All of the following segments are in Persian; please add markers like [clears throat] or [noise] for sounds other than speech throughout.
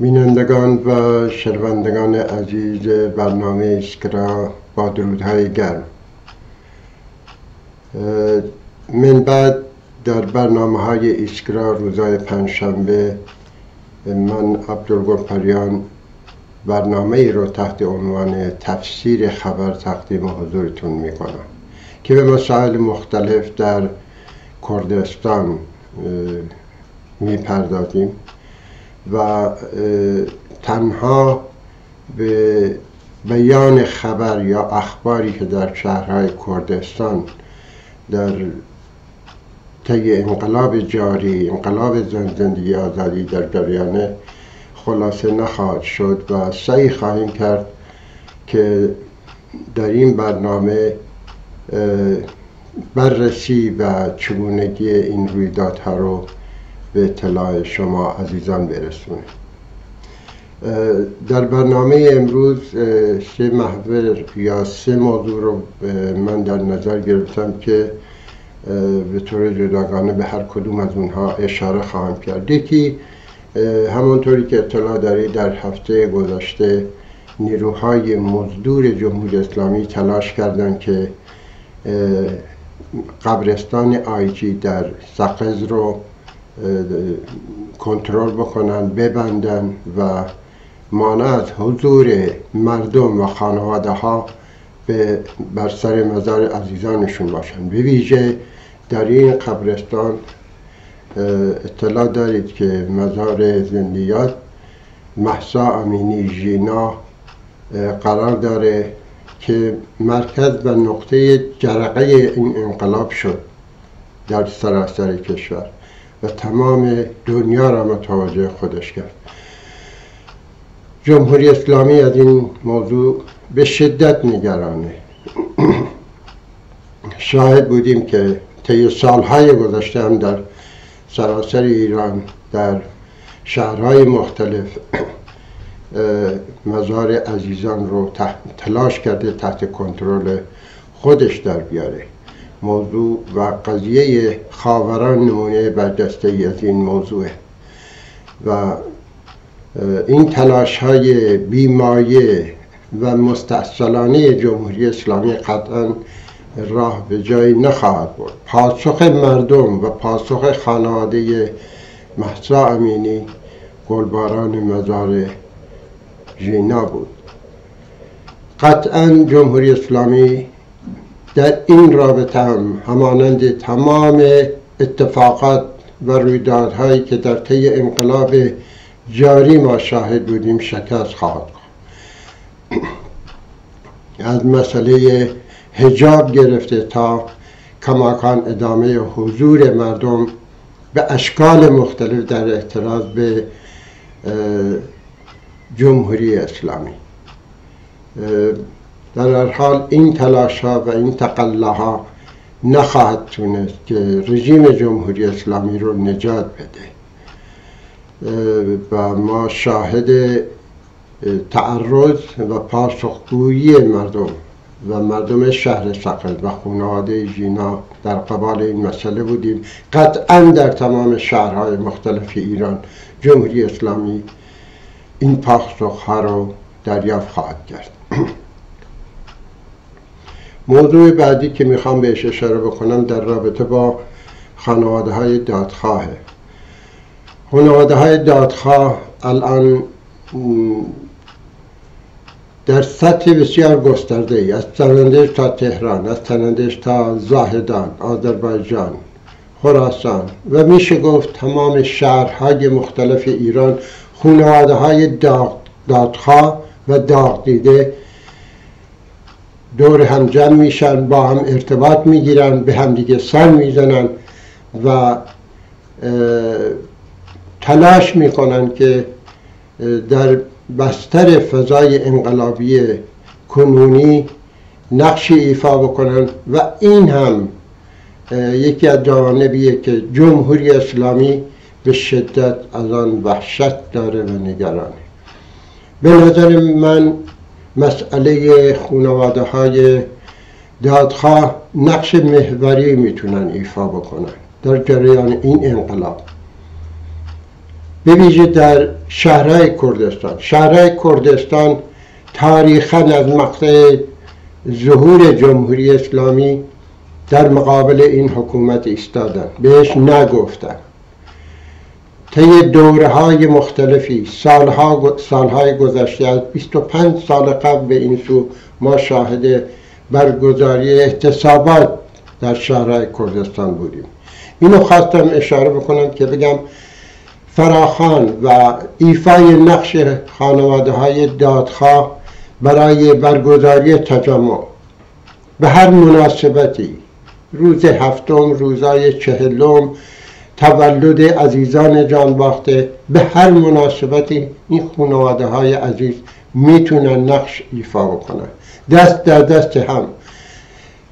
بینندگان و شنوندگان عزیز برنامه اسکرا با درودهای گرم. من بعد در برنامه های ایسکرا روزای پنجشنبه من عبدالگرپریان برنامه ای رو تحت عنوان تفسیر خبر تقدیم حضورتون می کنم که به مسائل مختلف در کردستان می پردازیم و تنها به بیان خبر یا اخباری که در شهرهای کردستان در طی انقلاب جاری انقلاب زندگی آزادی در جریان خلاصه نخواهد شد و سعی خواهیم کرد که در این برنامه بررسی و چگونگی این رویدادها رو به اطلاع شما عزیزان برسونه. در برنامه امروز سه محور یا سه موضوع رو من در نظر گرفتم که به طور جداگانه به هر کدوم از اونها اشاره خواهم کرد. یکی همونطوری که اطلاع داری در هفته گذشته نیروهای مزدور جمهوری اسلامی تلاش کردند که قبرستان آیجی در سقز رو کنترل بکنن ببندن و مانع از حضور مردم و خانواده ها به بر سر مزار عزیزانشون باشن. به ویژه در این قبرستان اطلاع دارید که مزار زندیات محسا امینی ژینا قرار داره که مرکز و نقطه جرقه این انقلاب شد در سراسر کشور. و تمام دنیا را متوجه خودش کرد. جمهوری اسلامی از این موضوع به شدت نگرانه. [clears throat] شاهد بودیم که طی سالهای گذشته هم در سراسر ایران در شهرهای مختلف [clears throat] مزار عزیزان رو تلاش کرده تحت کنترل خودش در بیاره. موضوع و قضیه خاوران نمونه برجسته از این موضوع. و این تلاش های بیمایه و مستحصلانه جمهوری اسلامی قطعا راه به جایی نخواهد بود پاسخ مردم و پاسخ خانواده محسا امینی گلباران مزار ژینا بود. قطعا جمهوری اسلامی در این رابطه هم همانند تمام اتفاقات و رویدادهایی که در طی انقلاب جاری ما شاهد بودیم شکست خواهد از مسئله هجاب گرفته تا کماکان ادامه حضور مردم به اشکال مختلف در اعتراض به جمهوری اسلامی. در هر حال این تلاش ها و این تقله ها نخواهد تونست که رژیم جمهوری اسلامی رو نجات بده. و ما شاهد تعرض و پاسخگویی مردم و مردم شهر سقل و خانواده جینا در قبال این مسئله بودیم. قطعا در تمام شهرهای مختلف ایران جمهوری اسلامی این پاسخها رو دریافت خواهد کرد. [clears throat] موضوع بعدی که می‌خوام بهش اشاره بکنم در رابطه با خانواده های دادخواهه. خانواده های دادخواه الان در سطح بسیار گسترده ای از تنندش تا تهران از تنندش تا زاهدان آذربایجان خراسان و میشه گفت تمام شهرهای مختلف ایران خانواده های دادخواه و داغ دیده دور هم جمع میشن با هم ارتباط می‌گیرن به هم دیگه سر می‌زنن و تلاش می‌کنن که در بستر فضای انقلابی کنونی نقشی ایفا بکنن و این هم یکی از جوانبیه که جمهوری اسلامی به شدت از آن وحشت داره و نگرانه. به نظر من مسئله خانواده های دادخواه نقش محوری می‌تونن ایفا بکنن در جریان این انقلاب. به ویژه در شهرهای کردستان. شهرهای کردستان تاریخا از مقطع ظهور جمهوری اسلامی در مقابل این حکومت ایستادن. بهش نگفتن. طی دوره های مختلفی سالها سالهای گذشته از 25 سال قبل به این سو ما شاهد برگزاری احتسابات در شهرهای کردستان بودیم. اینو خواستم اشاره بکنم که بگم فراخان و ایفای نقش خانواده های دادخواه برای برگزاری تجمع به هر مناسبتی روز هفتم روزای چهلم تولد عزیزان جان باخته. به هر مناسبتی این خانواده های عزیز می‌تونن نقش ایفا بکنن. دست در دست هم.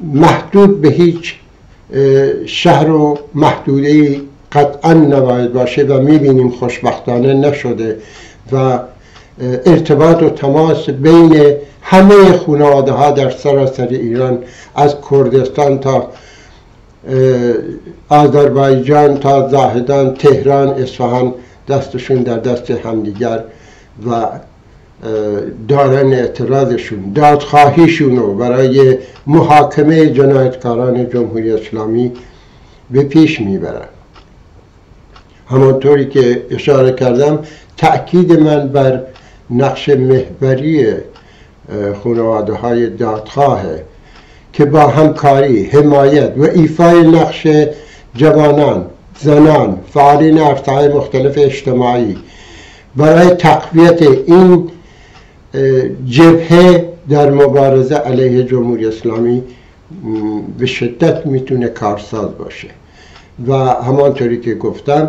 محدود به هیچ شهر و محدوده قطعا نباید باشه و می‌بینیم خوشبختانه نشده و ارتباط و تماس بین همه خانواده ها در سراسر ایران از کردستان تا آذربایجان تا زاهدان تهران اصفهان دستشون در دست همدیگر و دارن اعتراضشون دادخواهیشون رو برای محاکمه جنایتکاران جمهوری اسلامی به پیش می‌برن. همانطوری که اشاره کردم تأکید من بر نقش محوری خانواده های دادخواه که با همکاری حمایت و ایفای نقش جوانان زنان فعالین ارتهای مختلف اجتماعی. برای تقویت این جبهه در مبارزه علیه جمهوری اسلامی به شدت می‌تونه کارساز باشه. و همانطوری که گفتم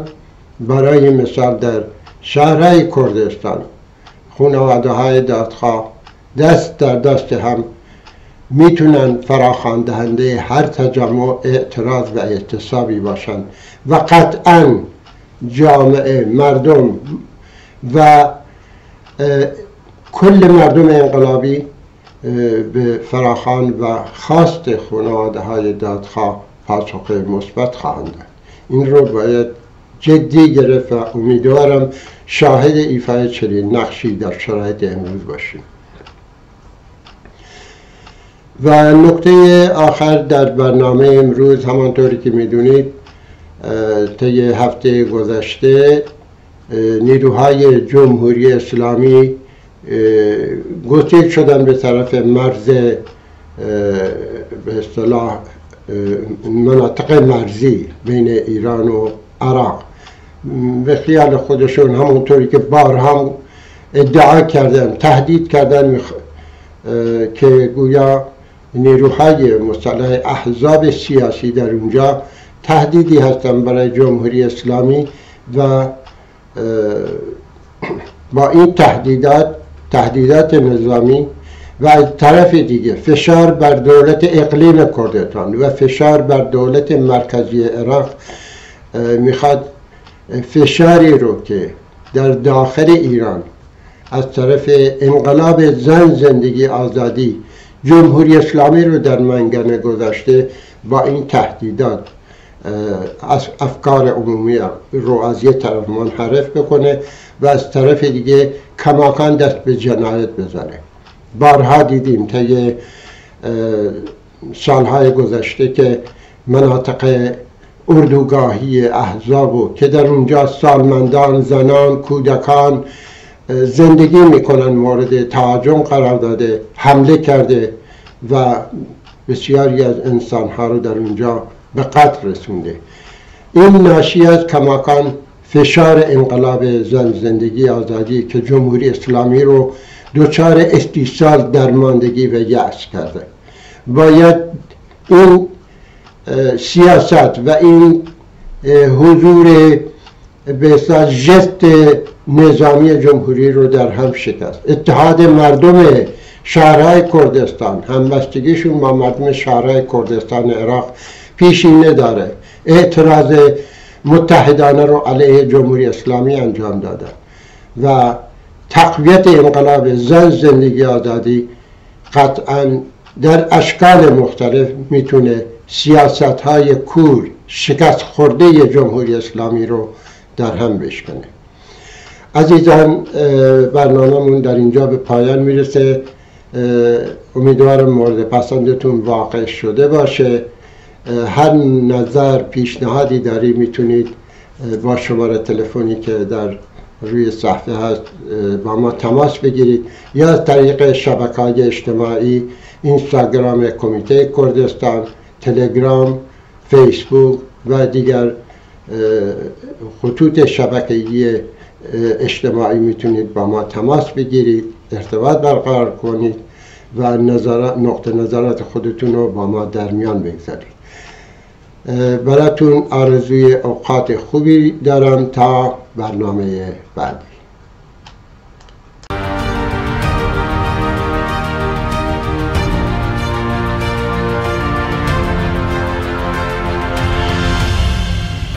برای مثال در شهرهای کردستان خانواده های دادخواه دست در دست هم می‌تونن فراخوان دهنده هر تجمع اعتراض و اعتصابی باشند و قطعا جامعه مردم و کل مردم انقلابی به فراخان و خواست خانواده های دادخواه پاسخ مثبت خواهند این رو باید جدی گرفت و امیدوارم شاهد ایفای چنین نقشی در شرایط امروز باشیم. و نکته آخر در برنامه امروز همانطوری که می‌دونید طی هفته گذشته نیروهای جمهوری اسلامی گسیل شدن به طرف مرز به اصطلاح مناطق مرزی بین ایران و عراق. به خیال خودشون همونطوری که بارها ادعا کردن تهدید کردن که گویا نیروهای مسلح احزاب سیاسی در اونجا تهدیدی هستن برای جمهوری اسلامی و با این تهدیدات تهدیدات نظامی و از طرف دیگه فشار بر دولت اقلیم کردستان و فشار بر دولت مرکزی عراق می‌خواد فشاری رو که در داخل ایران از طرف انقلاب زن زندگی آزادی جمهوری اسلامی رو در منگنه گذاشته با این تهدیدات از افکار عمومی رو از یه طرف منحرف بکنه و از طرف دیگه کماکان دست به جنایت بزنه. بارها دیدیم طی سالهای گذشته که مناطق اردوگاهی احزابو که در اونجا سالمندان زنان کودکان زندگی می‌کنن مورد تهاجم قرار داده حمله کرده و بسیاری از انسانها رو در اونجا به قتل رسونده. این ناشی از کماکان فشار انقلاب زن زندگی آزادی که جمهوری اسلامی رو دچار استیصال درماندگی و یأس کرده. باید این سیاست و این حضور به جست نظامی جمهوری رو در هم شکست. اتحاد مردم شهرهای کردستان همبستگیشون با مردم شهرهای کردستان عراق پیشینه داره. اعتراض متحدانه رو علیه جمهوری اسلامی انجام دادن. و تقویت انقلاب زن زندگی آزادی قطعا در اشکال مختلف می‌تونه سیاست های کور شکست خورده جمهوری اسلامی رو در هم بشکنه. عزیزان برنامهمون در اینجا به پایان می‌رسه. امیدوارم مورد پسندتون واقع شده باشه. هر نظر پیشنهادی داری می‌تونید با شماره تلفنی که در روی صفحه هست با ما تماس بگیرید. یا از طریق شبکه های اجتماعی اینستاگرام کمیته کردستان تلگرام فیسبوک و دیگر خطوط شبکه‌ای اجتماعی می‌تونید با ما تماس بگیرید ارتباط برقرار کنید و نظر نقطه نظرات خودتون رو با ما در میان بگذارید. براتون آرزوی اوقات خوبی دارم تا برنامه بعد.